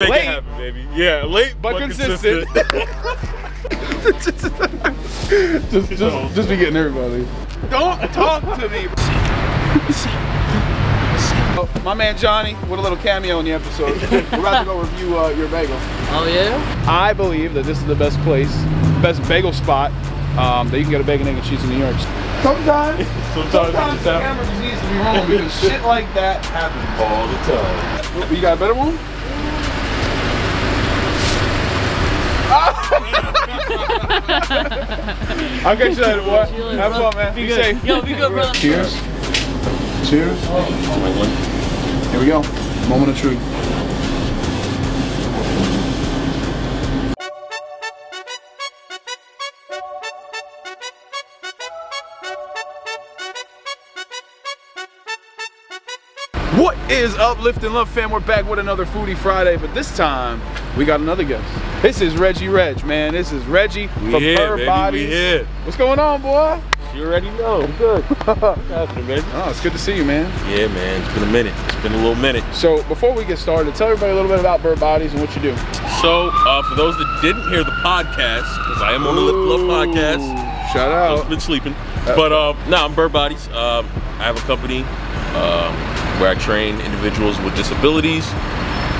Make Late. it happen, baby. Yeah, late But consistent. just, just, just be getting everybody. Don't talk to me. My man Johnny with a little cameo in the episode. We're about to go review uh, your bagel. Oh yeah? I believe that this is the best place, best bagel spot um, that you can get a bacon, egg, and cheese in New York. Sometimes, Sometimes, sometimes it the camera just needs to be wrong because shit like that happens. all the time. You got a better one? I'll get you later, boy. Have fun, man. Be, safe. Yo, be good, brother. Cheers. Cheers. Oh, Here we go. Moment of truth. Is up, Lifting Love fam? We're back with another Foodie Friday, but this time we got another guest. This is Reggie Reg, man. This is Reggie We from here, we Bodies. What's going on, boy? You already know. I'm good. What's happening. Oh, it's good to see you, man. Yeah, man. It's been a minute. It's been a little minute. So before we get started, tell everybody a little bit about Burr Bodies and what you do. So, uh, for those that didn't hear the podcast, because I am on the Lift Love podcast, Shout I've out. been sleeping. But um, no, I'm Burr Bodies. Um, I have a company um, where I train individuals with disabilities,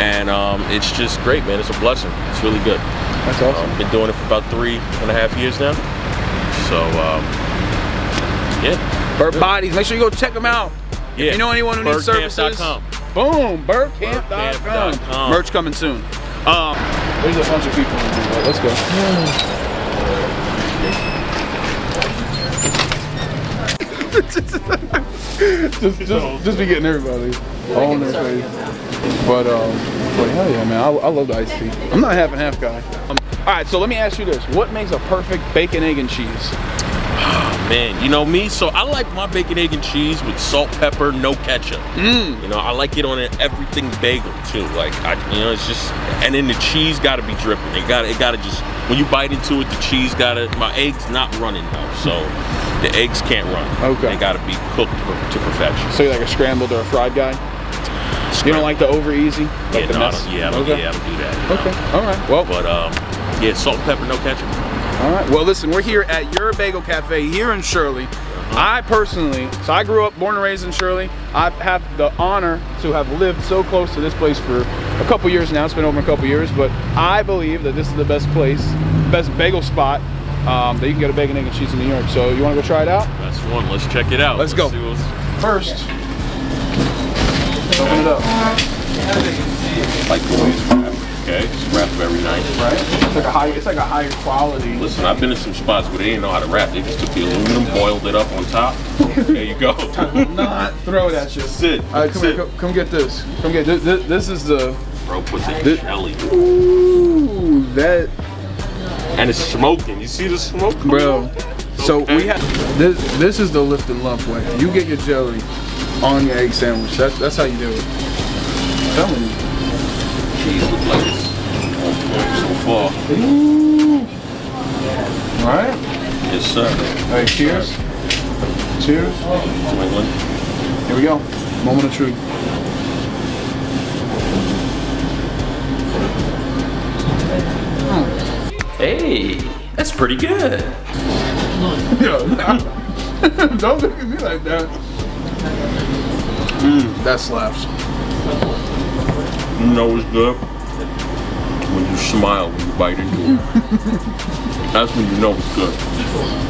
and um, it's just great, man. It's a blessing. It's really good. That's awesome. Um, been doing it for about three and a half years now. So, um, yeah. Burr Bodies. Make sure you go check them out. yeah. If you know anyone who needs services, Burrcamp.com. boom, burrcamp.com. Burrcamp.com. Merch coming soon. Um, there's a bunch of people. in here, Let's go. just, just, just be getting everybody all in their face. But um, but hell yeah, man, I, I love the iced tea. I'm not a half and half guy. Um, all right, so let me ask you this: What makes a perfect bacon, egg, and cheese? Man, you know me, so I like my bacon, egg, and cheese with salt, pepper, no ketchup. Mm. You know, I like it on an everything bagel too. Like I, you know, it's just, and then the cheese got to be dripping. It got, it got to just when you bite into it, the cheese got to. My eggs not running though, so the eggs can't run. Okay. they got to be cooked to perfection. So you're like a scrambled or a fried guy? You don't like the over easy? Like yeah, the no, I mess? don't, yeah, I don't, okay. yeah, I don't do that. no. Okay. All right. Well, But um, yeah, salt, and pepper, no ketchup. all right. Well, listen, we're here at Your Bagel Cafe here in Shirley. I personally, so I grew up, born and raised in Shirley. I have the honor to have lived so close to this place for a couple years now. It's been over a couple years, but I believe that this is the best place, best bagel spot um, that you can get a bacon, egg, and cheese in New York. So you want to go try it out? That's one. Let's check it out. Let's go. see what's- First, open it up. like the way it's wrapped. Okay, it's wrapped very nice. Right? It's like a high. It's like a higher quality. Listen, I've been in some spots where they didn't know how to wrap. They just took the aluminum, boiled it up on top. There you go. Not throw it at you. That's it. All right, come here. Come, come get this. Come get this. This, this is the. Bro, put the This- jelly. Ooh, that, And it's smoking. You see the smoke? bro. So Okay. we have this. This is the lift and lump way. You get your jelly on your egg sandwich. That's that's how you do it. Point. Ooh. All right. Yes, sir. All right. Cheers. Cheers. Here we go. Moment of truth. Hey, that's pretty good. Yo, don't look at me like that. Mm, that slaps. You know it's good when you smile when you bite into it. That's when you know it's good.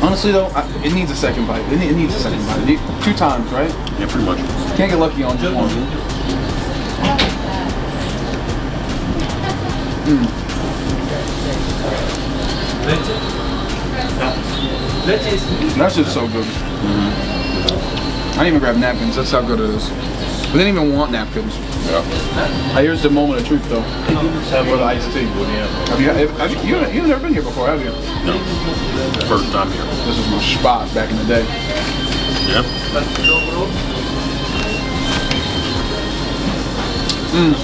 Honestly though, I, it needs a second bite. It, need- it needs a second bite. Need- two times, right? Yeah, pretty much. Can't get lucky on just one. Hmm. That's just so good. Mm-hmm. I didn't even grab napkins. That's how good it is. We didn't even want napkins. Yeah. Here's the moment of truth though. For the iced tea. Have you, have you, you, you've never been here before, have you? No. First time here. This is my spot back in the day. Yeah. Mm.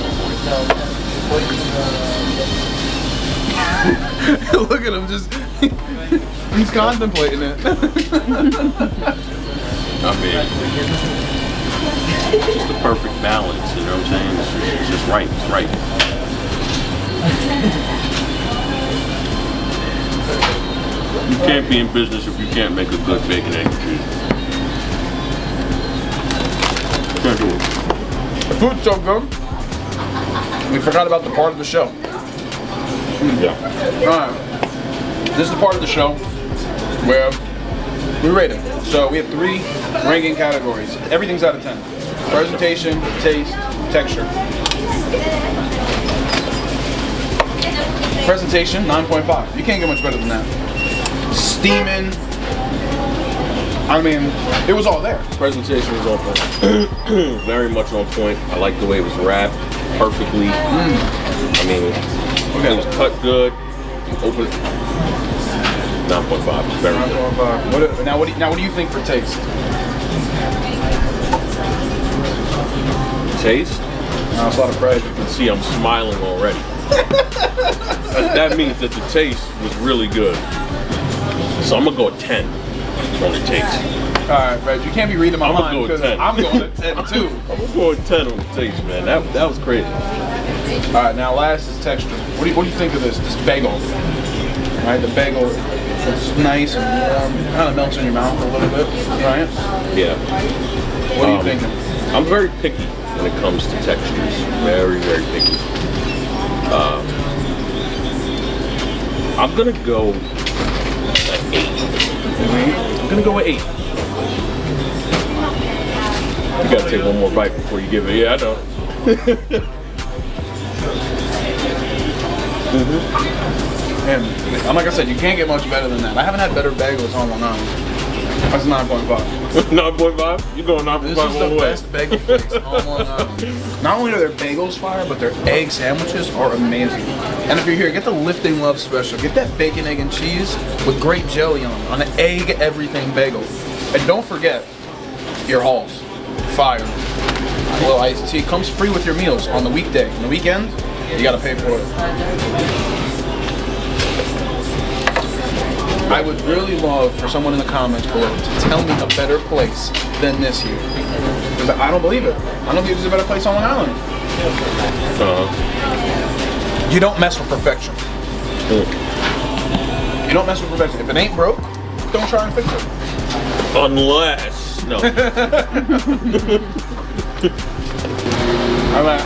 Look at him, just he's contemplating it. I mean, it's just the perfect balance, you know what I'm saying? It's just, it's just right, it's right. You can't be in business if you can't make a good bacon, egg, and cheese. Can't do it. The food's so good, we forgot about the part of the show. Yeah. Alright. This is the part of the show where we rate it. So we have three ranking categories. Everything's out of 10. Presentation, taste, texture. Presentation, 9.5. You can't get much better than that. Steaming. I mean, it was all there. Presentation was on point. Very much on point. I like the way it was wrapped perfectly. Mm. I mean, okay. it was cut good. Open. 9.5. Very good. 9.5. What, now, what do you, now, what do you think for taste? Taste. No, it's a lot of bread. You can see I'm smiling already. that that means that the taste was really good. So I'm gonna go at 10 on the taste. All right, Reg, you can't be reading my I'm gonna mind go because 10. I'm going at 10 too. I'm gonna go 10 on the taste, man. That that was crazy. All right, now last is texture. What do you, what do you think of this? This bagel. All right, the bagel. It's nice and warm. It kind of melts in your mouth a little bit, right? Yeah. What are you Um, thinking? I'm very picky when it comes to textures. Very, very picky. Uh, I'm gonna go at eight. I'm gonna go at eight. You gotta take one more bite before you give it. Yeah, I know. And I'm like I said, you can't get much better than that. I haven't had better bagels on Long Island. That's 9.5. 9.5? You going 9.5 This is all the the way? best bagel place on Long Island. Not only are their bagels fire, but their egg sandwiches are amazing. And if you're here, get the Lifting Love Special. Get that bacon, egg, and cheese with grape jelly on it, on an egg everything bagel. And don't forget your halls. Fire. A little iced tea comes free with your meals on the weekday. On the weekend, you gotta pay for it. I would really love for someone in the comments below to tell me a better place than this here. Because I don't believe it. I don't believe there's a better place on Long Island. Uh, You don't mess with perfection. You don't mess with perfection. If it ain't broke, don't try and fix it. unless. No. All right.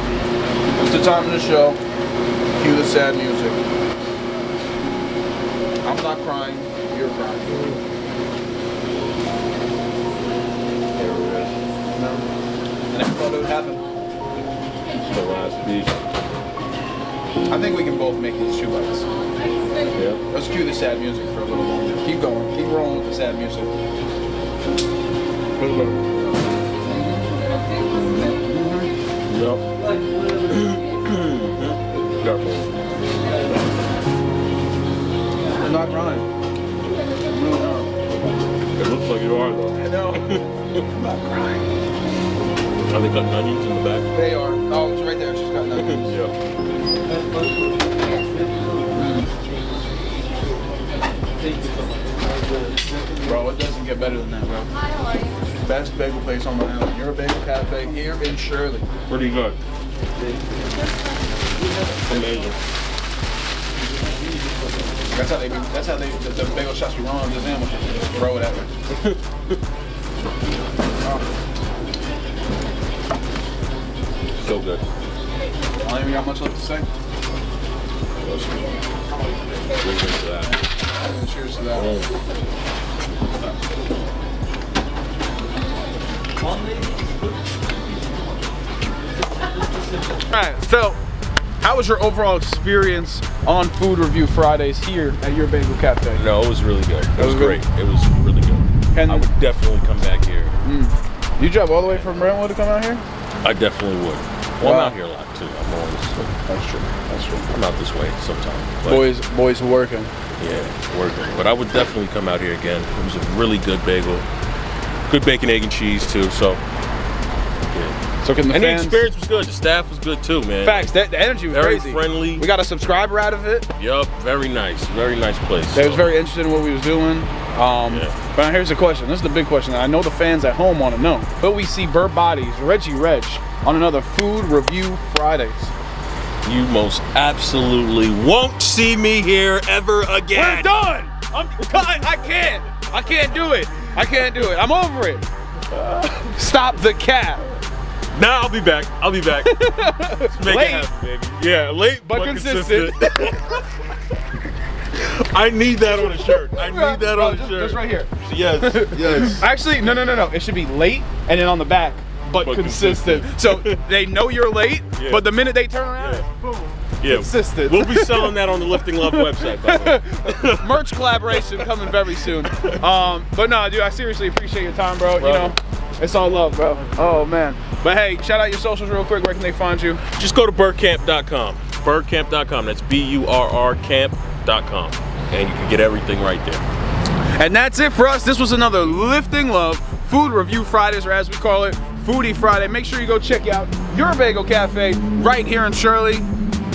It's the time of the show. Cue the sad music. I'm not crying. You're crying. No. I never thought it would happen. the last piece. I think we can both make these shoe bites. Yeah. Let's cue the sad music for a little longer. Keep going. Keep rolling with the sad music. Yep. Definitely. I'm not crying. Like you are though. I know. I'm not crying. Are they cutting onions in the back? They are. Oh, it's right there. She's got nothing. yeah. Bro, it doesn't get better than that, bro. Best bagel place on the island. Your Bagel Cafe here in Shirley. Pretty good. Amazing. That's how they do. That's how they. The, the bagel shops be wrong. Just sandwiches. Just throw it at me. So good. I don't even got much left to say. Drink into that. Cheers to that. Mm. All right. So, how was your overall experience on Food Review Fridays here at your Bagel Cafe? No, it was really good. It was was good? great. It was really good. And- I would definitely come back here. Mm. You drive all the way from Brentwood to come out here? I definitely would. Well, Wow. I'm out here a lot too. I'm always That's true. That's true. I'm out this way sometimes. Boys, boys working. Yeah, working. But I would definitely come out here again. It was a really good bagel. Good bacon, egg, and cheese too. So. So can the And the experience was good. The staff was good too, man. Facts. That the energy was Very crazy. friendly. We got a subscriber out of it. Yup, very nice. Very nice place. They was very interested in what we was doing. Um, Yeah. But here's the question. This is the big question I know the fans at home want to know. But we see Burr Bodies, Reggie Reg, on another Food Review Fridays? You most absolutely won't see me here ever again. We're done. I'm, I, I can't. I can't do it. I can't do it. I'm over it. Stop the cap. Nah, I'll be back. I'll be back. Make Late. it happen, baby. Yeah, late But but, consistent. consistent. I need that on a shirt. I need that Bro, on a shirt. just right here. Yes, yes. Actually, no, no, no, no. It should be late and then on the back, but, But consistent. so they know you're late, Yeah. but the minute they turn around, Yeah. boom. Yeah, Consistent. We'll be selling that on the Lifting Love website. By the way. Merch collaboration coming very soon. Um, but no, dude, I seriously appreciate your time, bro. You know, it's all love, bro. Oh man. But hey, shout out your socials real quick. Where can they find you? Just go to burrcamp.com. Burrcamp.com. That's B-U-R-R camp.com. And you can get everything right there. And that's it for us. This was another Lifting Love Food Review Fridays, or as we call it, Foodie Friday. Make sure you go check out your Bagel Cafe right here in Shirley.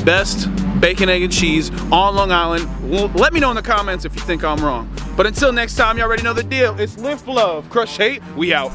Best bacon, egg, and cheese on Long Island. Let me know in the comments if you think I'm wrong. But until next time, you already know the deal. It's Lift Love, Crush Hate. We out.